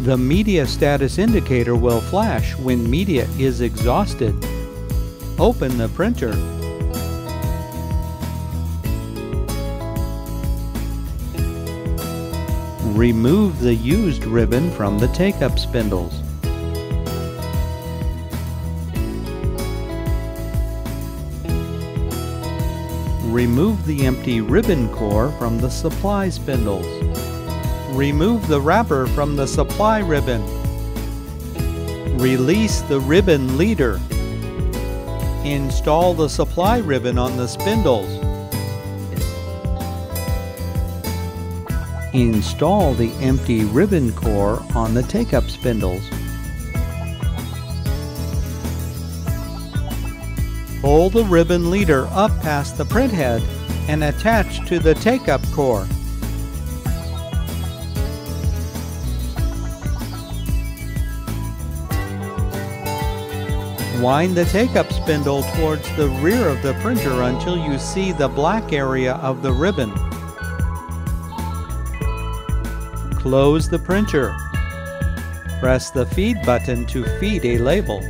The media status indicator will flash when media is exhausted. Open the printer. Remove the used ribbon from the take-up spindles. Remove the empty ribbon core from the supply spindles. Remove the wrapper from the supply ribbon. Release the ribbon leader. Install the supply ribbon on the spindles. Install the empty ribbon core on the take-up spindles. Pull the ribbon leader up past the print head and attach to the take-up core. Wind the take-up spindle towards the rear of the printer until you see the black area of the ribbon. Close the printer. Press the feed button to feed a label.